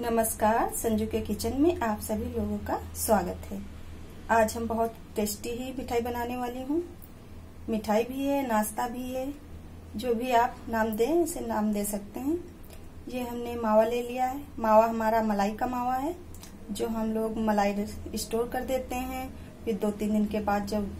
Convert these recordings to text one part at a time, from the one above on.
नमस्कार, संजू के किचन में आप सभी लोगों का स्वागत है। आज हम बहुत टेस्टी ही मिठाई बनाने वाली हूँ। मिठाई भी है, नाश्ता भी है, जो भी आप नाम दें, उसे नाम दे सकते हैं। ये हमने मावा ले लिया है। मावा हमारा मलाई का मावा है, जो हम लोग मलाई स्टोर कर देते हैं। फिर दो तीन दिन के बाद जब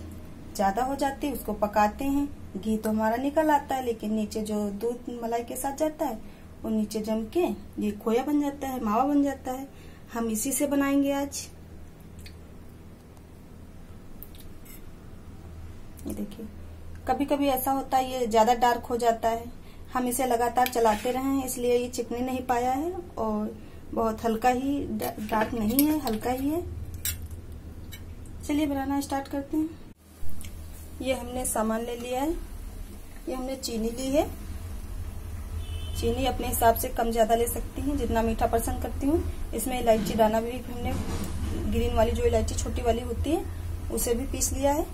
ज़्यादा हो जाती है, उसको पकाते हैं। घी तो हमारा निकल आता है, लेकिन नीचे जो दूध मलाई के साथ जाता है वो नीचे जम के ये खोया बन जाता है, मावा बन जाता है। हम इसी से बनाएँगे आज। ये देखिए कभी कभी ऐसा होता है, ये ज़्यादा डार्क हो जाता है। हम इसे लगातार चलाते रहे हैं, इसलिए ये चिपने नहीं पाया है और बहुत हल्का ही डार्क नहीं है, हल्का ही है। चलिए बनाना स्टार्ट करते हैं। ये हमने सामान ले लिया है, ये हमने चीनी ली है। चीनी अपने हिसाब से कम ज़्यादा ले सकती हैं, जितना मीठा पसंद करती हूँ। इसमें इलायची दाना भी, हमने ग्रीन वाली जो इलायची छोटी वाली होती है, उसे भी पीस लिया है।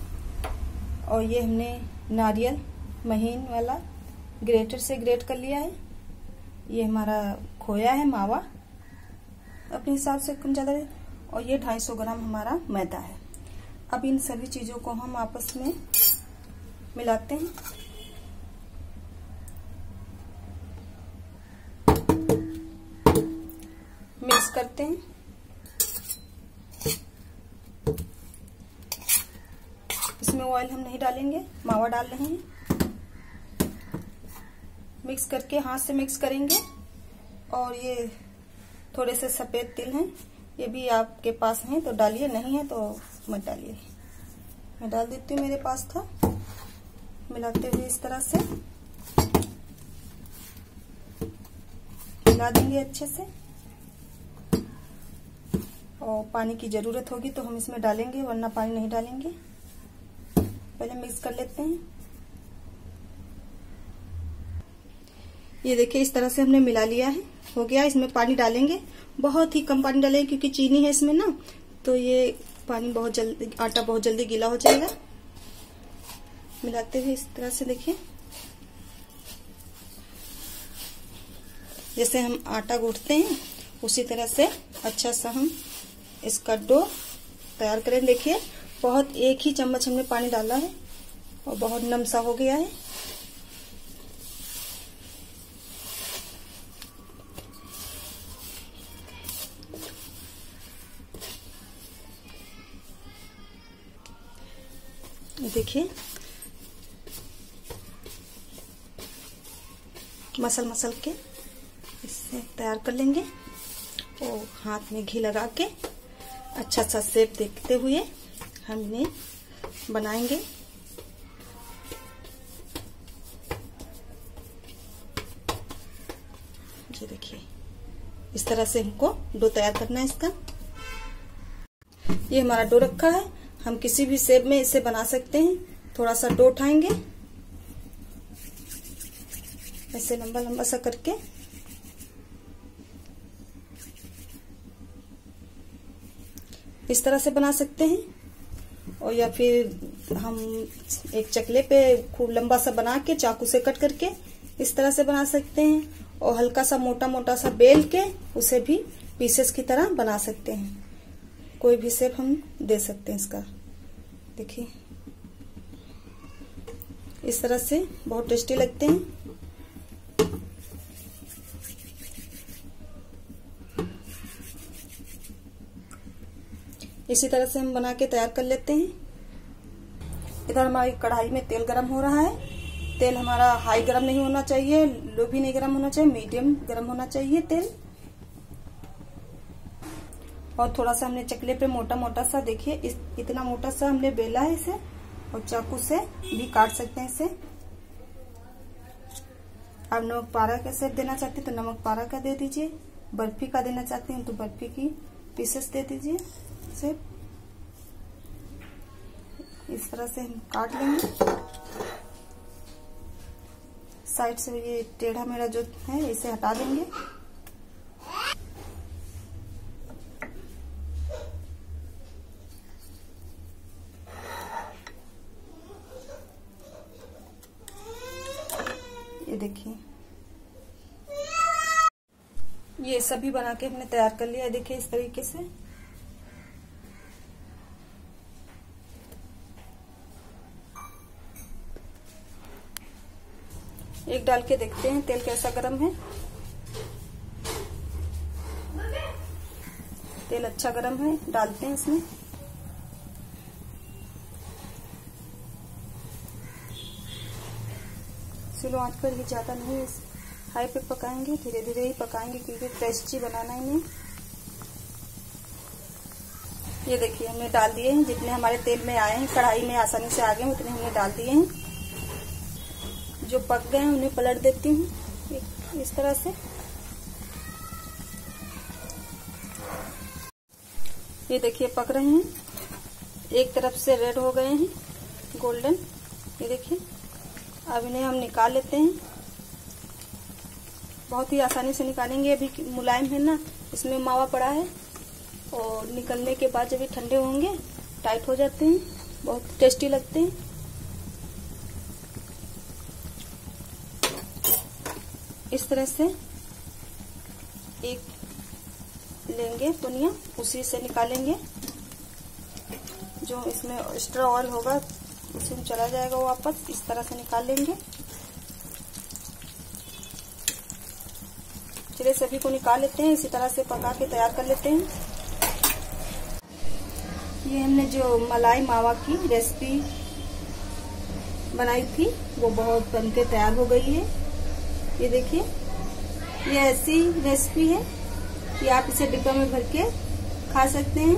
और ये हमने नारियल, महीन वाला, ग्रेटर से ग्रेट कर लिया है। ये हमारा खोया है मावा, अपने हिसाब से कम ज़्यादा और ये 250 ग्राम हमारा मैदा है। अब इन सभी चीज़ों को हम आपस में मिलाते हैं। मिक्स करते हैं। इसमें ऑयल हम नहीं डालेंगे, मावा डाल रहे हैं। मिक्स करके हाथ से मिक्स करेंगे। और ये थोड़े से सफ़ेद तिल हैं, ये भी आपके पास हैं तो डालिए, नहीं है तो मत डालिए। मैं डाल देती हूँ, मेरे पास था। मिलाते हुए इस तरह से। मिला देंगे अच्छे से। और पानी की ज़रूरत होगी तो हम इसमें डालेंगे, वरना पानी नहीं डालेंगे। पहले मिक्स कर लेते हैं। ये देखिए, इस तरह से हमने मिला लिया है। हो गया, इसमें पानी डालेंगे। बहुत ही कम पानी डालेंगे, क्योंकि चीनी है इसमें ना। तो ये पानी बहुत जल्दी, आटा बहुत जल्दी गीला हो जाएगा। मिलाते हुए इस तरह से, देखिए। जैसे हम आटा गूंथते हैं, उसी तरह से अच्छा सा हम इसका डो तैयार करें। देखिए, बहुत एक ही चम्मच हमने पानी डाला है और बहुत नम सा हो गया है। देखिए, मसल मसल के इससे तैयार कर लेंगे और हाथ में घी लगा के अच्छा सा सेप देखते हुए हम इन्हें बनाएँगे। ये देखिए, इस तरह से हमको डो तैयार करना है इसका। ये हमारा डो रखा है। हम किसी भी सेब में इसे बना सकते हैं। थोड़ा सा डो उठाएँगे। ऐसे लंबा लंबा सा करके। इस तरह से बना सकते हैं? और या फिर हम एक चकले पे खूब लंबा सा बना के, चाकू से कट करके इस तरह से बना सकते हैं। और हल्का सा मोटा मोटा सा बेल के उसे भी पीसेस की तरह बना सकते हैं। कोई भी शेप हम दे सकते हैं इसका। देखिए। इस तरह से बहुत टेस्टी लगते हैं। इसी तरह से हम बना के तैयार कर लेते हैं। इधर हमारी कढ़ाई में तेल गरम हो रहा है। तेल हमारा हाई गरम नहीं होना चाहिए, लो भी नहीं गरम होना चाहिए, मीडियम गरम होना चाहिए तेल। और थोड़ा सा हमने चकले पे मोटा मोटा सा देखिए इतना मोटा सा हमने बेला है इसे, और चाकू से भी काट सकते हैं इसे। आप नमक पारा का सेप देना चाहते हैं तो नमक पारा का दे दीजिए। बर्फ़ी का देना चाहते हैं तो बर्फ़ी की पीसेस दे दीजिए सेप इस तरह से हम काट लेंगे। साइड से ये टेढ़ा मेढ़ा जो है, इसे हटा देंगे। ये देखिए। ये सभी बना के हमने तैयार कर लिया है, देखिए इस तरीके से। एक डाल के देखते हैं, तेल कैसा गर्म है। तेल अच्छा गर्म है, डालते हैं इसमें। स्लो आँच पर ही ज़्यादा नहीं हाई पे पकाएँगे धीरे धीरे ही पकाएँगे, क्योंकि टेस्टी बनाना है इन्हें ये देखिए, हमने डाल दिए हैं, जितने हमारे तेल में आए हैं, कढ़ाई में आसानी से आ गए उतने हमने डाल दिए हैं। जो पक गए हैं, उन्हें पलट देती हूँ। इस तरह से। ये देखिए, पक रहे हैं। एक तरफ़ से रेड हो गए हैं, गोल्डन। ये देखिए, अब इन्हें हम निकाल लेते हैं। बहुत ही आसानी से निकालेंगे। अभी मुलायम है ना, इसमें मावा पड़ा है। और निकलने के बाद जब ये ठंडे होंगे, टाइट हो जाते हैं, बहुत टेस्टी लगते हैं। इस तरह से एक लेंगे पुनिया, उसी से निकालेंगे। जो इसमें एक्स्ट्रा ऑयल होगा, उसी में चला जाएगा वापस, इस तरह से निकाल लेंगे। चलिए सभी को निकाल लेते हैं, इसी तरह से पका के तैयार कर लेते हैं। ये हमने जो मलाई मावा की रेसिपी बनाई थी, वो बहुत बनके तैयार हो गई है। ये देखिए, ये ऐसी रेसिपी है कि आप इसे डिब्बा में भर के खा सकते हैं।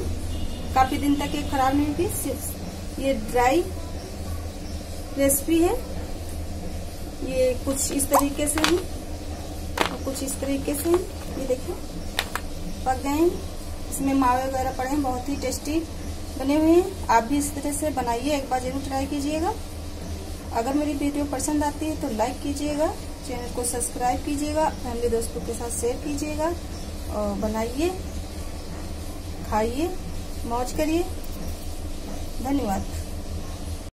काफ़ी दिन तक ये खराब नहीं थी ये ड्राई रेसिपी है। ये कुछ इस तरीके से है, और कुछ इस तरीके से है। ये देखिए, पक गए हैं। इसमें मावे वगैरह पड़े हैं, बहुत ही टेस्टी बने हुए हैं। आप भी इस तरह से बनाइए, एक बार ज़रूर ट्राई कीजिएगा। अगर मेरी वीडियो पसंद आती है तो लाइक कीजिएगा। चैनल को सब्सक्राइब कीजिएगा, फैमिली दोस्तों के साथ शेयर कीजिएगा, और बनाइए, खाइए, मौज करिए। धन्यवाद।